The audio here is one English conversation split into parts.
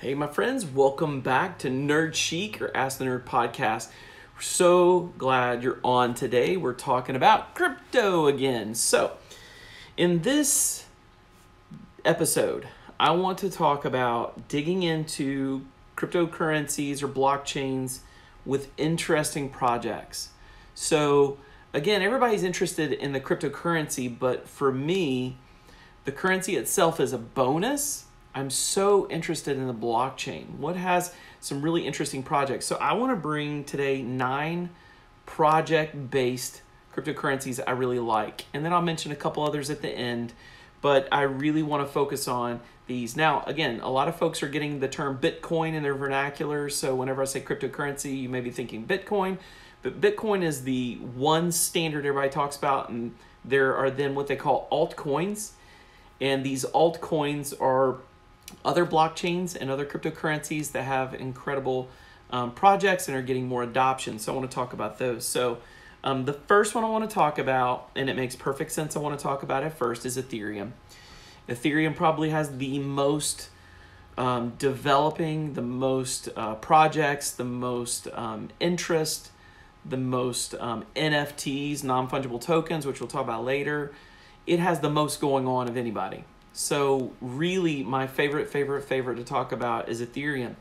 Hey, my friends, welcome back to Nerd Chic or Ask the Nerd podcast. We're so glad you're on today. We're talking about crypto again. So, in this episode, I want to talk about digging into cryptocurrencies or blockchains with interesting projects. So, again, everybody's interested in the cryptocurrency, but for me, the currency itself is a bonus I'm so interested in the blockchain. What has some really interesting projects? So I want to bring today nine project based cryptocurrencies I really like. And then I'll mention a couple others at the end, but I really want to focus on these. Now, again, a lot of folks are getting the term Bitcoin in their vernacular. So whenever I say cryptocurrency, you may be thinking Bitcoin, but Bitcoin is the one standard everybody talks about. And there are then what they call altcoins. And these altcoins are other blockchains and other cryptocurrencies that have incredible um, projects and are getting more adoption. So I want to talk about those. So um, the first one I want to talk about, and it makes perfect sense I want to talk about it first, is Ethereum. Ethereum probably has the most um, developing, the most uh, projects, the most um, interest, the most um, NFTs, non fungible tokens, which we'll talk about later. It has the most going on of anybody. So, really, my favorite, favorite, favorite to talk about is Ethereum.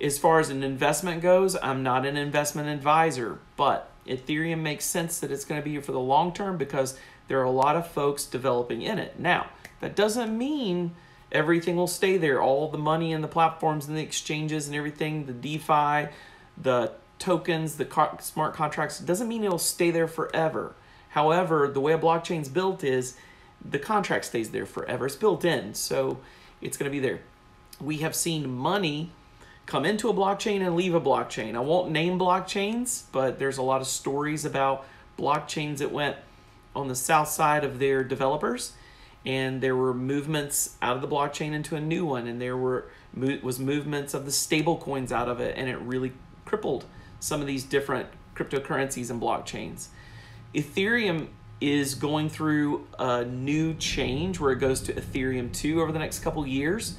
As far as an investment goes, I'm not an investment advisor, but Ethereum makes sense that it's going to be here for the long term because there are a lot of folks developing in it. Now, that doesn't mean everything will stay there. All the money and the platforms and the exchanges and everything, the DeFi, the tokens, the smart contracts, doesn't mean it'll stay there forever. However, the way a blockchain's built is the contract stays there forever. It's built in, so it's going to be there. We have seen money come into a blockchain and leave a blockchain. I won't name blockchains, but there's a lot of stories about blockchains that went on the south side of their developers and there were movements out of the blockchain into a new one and there were was movements of the stable coins out of it and it really crippled some of these different cryptocurrencies and blockchains. Ethereum is going through a new change where it goes to Ethereum 2 over the next couple years.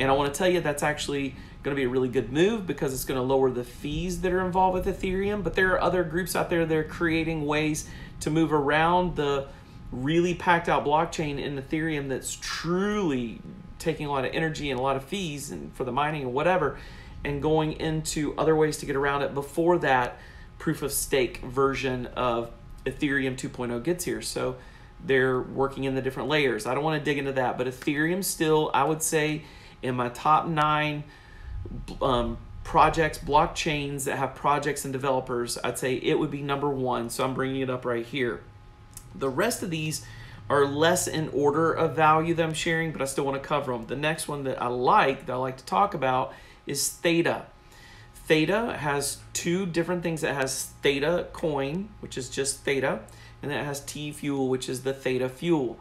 And I want to tell you that's actually going to be a really good move because it's going to lower the fees that are involved with Ethereum. But there are other groups out there that are creating ways to move around the really packed out blockchain in Ethereum that's truly taking a lot of energy and a lot of fees and for the mining and whatever and going into other ways to get around it before that proof of stake version of Ethereum 2.0 gets here. So they're working in the different layers. I don't want to dig into that, but Ethereum still, I would say, in my top nine um, projects, blockchains that have projects and developers, I'd say it would be number one. So I'm bringing it up right here. The rest of these are less in order of value that I'm sharing, but I still want to cover them. The next one that I like, that I like to talk about, is Theta. Theta has two different things. It has Theta coin, which is just Theta, and then it has T fuel, which is the Theta fuel.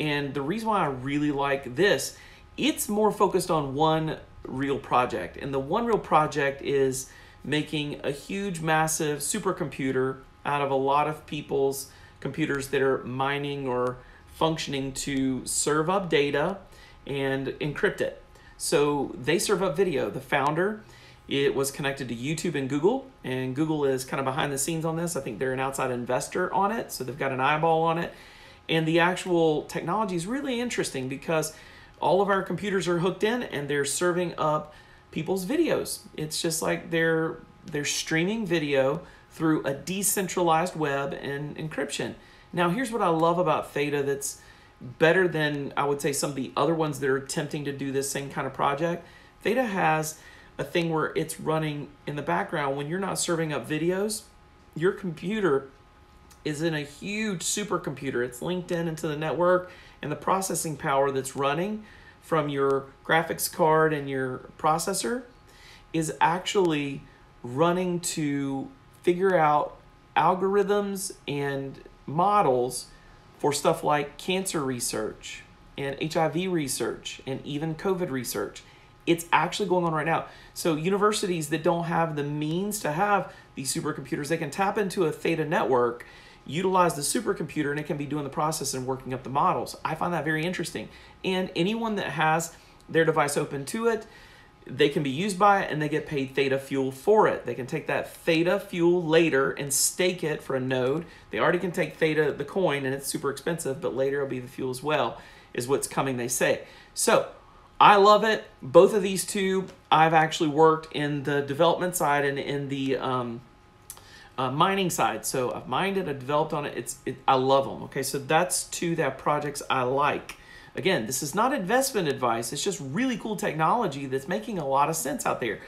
And the reason why I really like this, it's more focused on one real project. And the one real project is making a huge, massive supercomputer out of a lot of people's computers that are mining or functioning to serve up data and encrypt it. So they serve up video. The founder it was connected to YouTube and Google, and Google is kind of behind the scenes on this. I think they're an outside investor on it, so they've got an eyeball on it. And the actual technology is really interesting because all of our computers are hooked in and they're serving up people's videos. It's just like they're they're streaming video through a decentralized web and encryption. Now, here's what I love about Theta that's better than I would say some of the other ones that are attempting to do this same kind of project. Theta has a thing where it's running in the background. When you're not serving up videos your computer is in a huge supercomputer. It's linked in into the network and the processing power that's running from your graphics card and your processor is actually running to figure out algorithms and models for stuff like cancer research and HIV research and even COVID research it's actually going on right now. So universities that don't have the means to have these supercomputers, they can tap into a Theta network, utilize the supercomputer, and it can be doing the process and working up the models. I find that very interesting. And anyone that has their device open to it, they can be used by it and they get paid theta fuel for it. They can take that theta fuel later and stake it for a node. They already can take theta, the coin, and it's super expensive, but later it'll be the fuel as well, is what's coming, they say. So I love it. Both of these two, I've actually worked in the development side and in the um, uh, mining side. So I've mined it, I've developed on it. It's it, I love them. Okay, so that's two that projects I like. Again, this is not investment advice. It's just really cool technology that's making a lot of sense out there.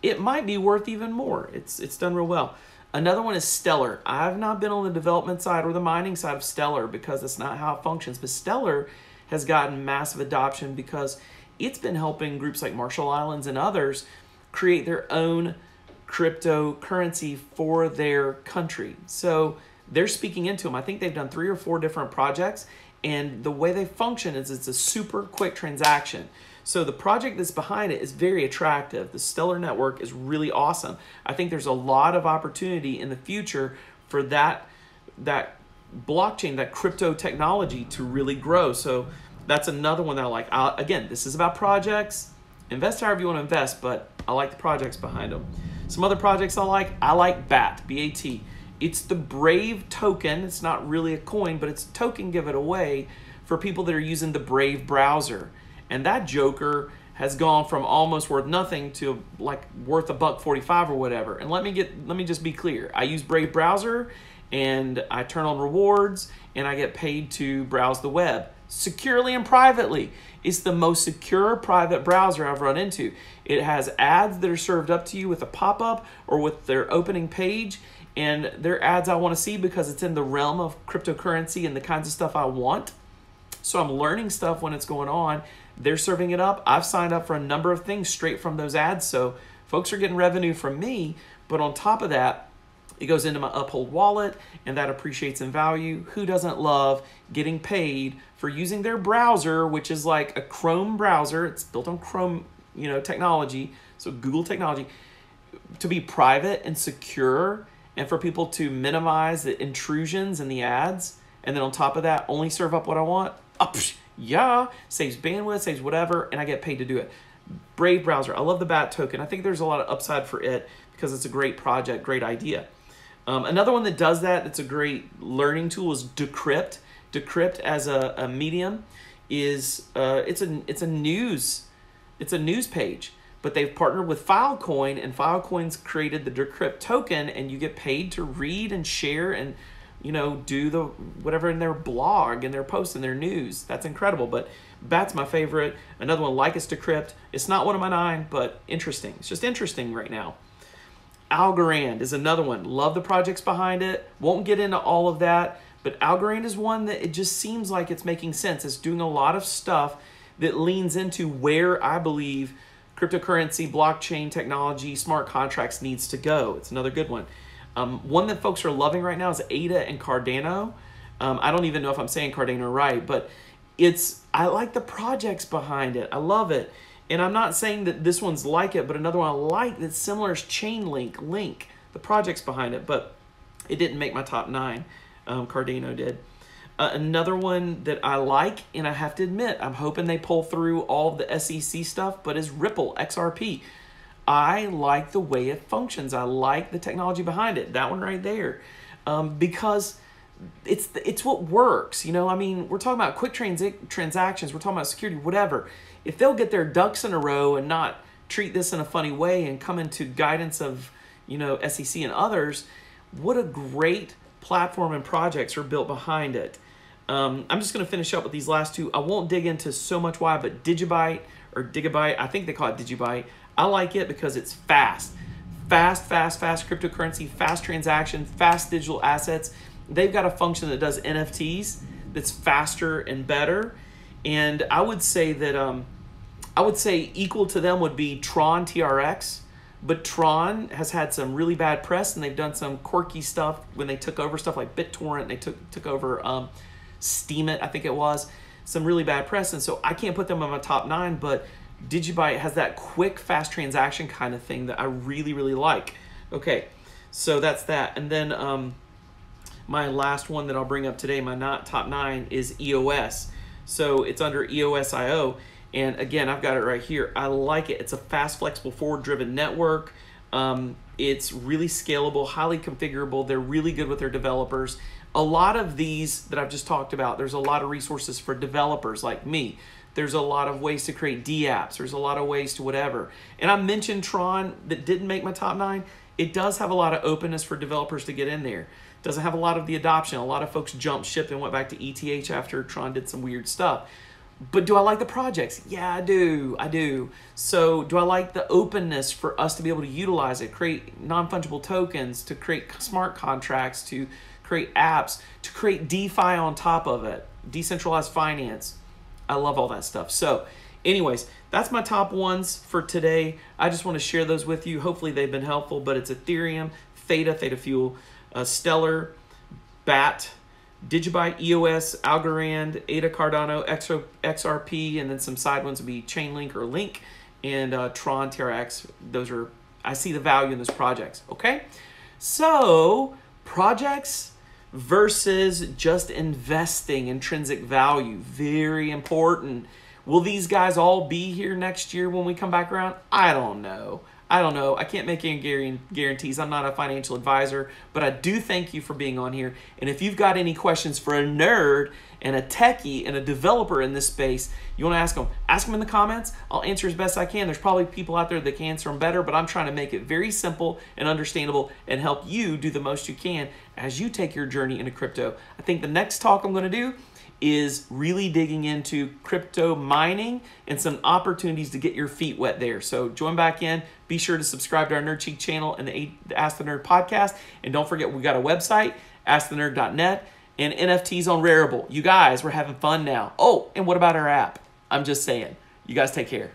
It might be worth even more. It's it's done real well. Another one is Stellar. I've not been on the development side or the mining side of Stellar because that's not how it functions. But Stellar has gotten massive adoption because it's been helping groups like Marshall Islands and others create their own cryptocurrency for their country. So they're speaking into them. I think they've done three or four different projects, and the way they function is it's a super quick transaction. So the project that's behind it is very attractive. The Stellar Network is really awesome. I think there's a lot of opportunity in the future for that that blockchain, that crypto technology to really grow. So that's another one that I like. I, again, this is about projects. Invest however you want to invest, but I like the projects behind them. Some other projects I like. I like BAT, B-A-T. It's the Brave token. It's not really a coin, but it's a token give it away for people that are using the Brave browser. And that joker has gone from almost worth nothing to like worth a buck 45 or whatever. And let me get let me just be clear. I use Brave browser and I turn on rewards and I get paid to browse the web securely and privately. It's the most secure private browser I've run into. It has ads that are served up to you with a pop up or with their opening page, and they're ads I want to see because it's in the realm of cryptocurrency and the kinds of stuff I want. So I'm learning stuff when it's going on. They're serving it up. I've signed up for a number of things straight from those ads. So folks are getting revenue from me. But on top of that, it goes into my Uphold wallet and that appreciates in value. Who doesn't love getting paid for using their browser, which is like a Chrome browser? It's built on Chrome, you know, technology, so Google technology, to be private and secure and for people to minimize the intrusions and the ads. And then on top of that, only serve up what I want. Oh, yeah, saves bandwidth, saves whatever, and I get paid to do it. Brave browser. I love the BAT token. I think there's a lot of upside for it because it's a great project, great idea. Um, another one that does that, that's a great learning tool, is Decrypt. Decrypt as a, a medium is uh, it's a it's a news it's a news page, but they've partnered with Filecoin, and Filecoin's created the Decrypt token, and you get paid to read and share and you know do the whatever in their blog and their posts and their news. That's incredible. But that's my favorite. Another one like it's Decrypt. It's not one of my nine, but interesting. It's just interesting right now. Algorand is another one. Love the projects behind it. Won't get into all of that, but Algorand is one that it just seems like it's making sense. It's doing a lot of stuff that leans into where I believe cryptocurrency, blockchain technology, smart contracts needs to go. It's another good one. Um, one that folks are loving right now is ADA and Cardano. Um, I don't even know if I'm saying Cardano right, but it's I like the projects behind it. I love it. And I'm not saying that this one's like it, but another one I like that's similar is Chainlink, Link, the projects behind it, but it didn't make my top nine. Um, Cardano did. Uh, another one that I like, and I have to admit, I'm hoping they pull through all the SEC stuff, but is Ripple XRP. I like the way it functions. I like the technology behind it. That one right there, um, because it's it's what works. You know, I mean, we're talking about quick transi- transactions. We're talking about security, whatever if they'll get their ducks in a row and not treat this in a funny way and come into guidance of you know SEC and others, what a great platform and projects are built behind it. Um, I'm just going to finish up with these last two. I won't dig into so much why, but Digibyte or Digibyte, I think they call it Digibyte. I like it because it's fast. Fast, fast, fast cryptocurrency, fast transaction, fast digital assets. They've got a function that does NFTs that's faster and better. And I would say that um, I would say equal to them would be Tron TRX, but Tron has had some really bad press, and they've done some quirky stuff when they took over stuff like BitTorrent. They took took over um, Steemit, I think it was, some really bad press, and so I can't put them on my top nine. But Digibyte has that quick, fast transaction kind of thing that I really, really like. Okay, so that's that, and then um, my last one that I'll bring up today, my not top nine, is EOS. So it's under EOSIO And again, I've got it right here. I like it. It's a fast, flexible, forward driven network. Um, it's really scalable, highly configurable. They're really good with their developers. A lot of these that I've just talked about, there's a lot of resources for developers like me. There's a lot of ways to create D apps. There's a lot of ways to whatever. And I mentioned Tron that didn't make my top nine. It does have a lot of openness for developers to get in there. Doesn't have a lot of the adoption. A lot of folks jumped ship and went back to ETH after Tron did some weird stuff. But do I like the projects? Yeah, I do. I do. So, do I like the openness for us to be able to utilize it, create non fungible tokens, to create smart contracts, to create apps, to create DeFi on top of it, decentralized finance? I love all that stuff. So, anyways, that's my top ones for today. I just want to share those with you. Hopefully, they've been helpful. But it's Ethereum, Theta, Theta Fuel, uh, Stellar, BAT, Digibyte, EOS, Algorand, Ada Cardano, XRP, and then some side ones would be Chainlink or Link, and uh, Tron, TRX. Those are, I see the value in those projects, okay? So, projects versus just investing intrinsic value, very important. Will these guys all be here next year when we come back around? I don't know. I don't know. I can't make any guarantees. I'm not a financial advisor, but I do thank you for being on here. And if you've got any questions for a nerd and a techie and a developer in this space, you want to ask them, ask them in the comments. I'll answer as best I can. There's probably people out there that can answer them better, but I'm trying to make it very simple and understandable and help you do the most you can as you take your journey into crypto. I think the next talk I'm going to do is really digging into crypto mining and some opportunities to get your feet wet there. So join back in. Be sure to subscribe to our Nerd Chic channel and the Ask the Nerd podcast. And don't forget, we got a website, askthenerd.net, and NFTs on Rarible. You guys, we're having fun now. Oh, and what about our app? I'm just saying. You guys take care.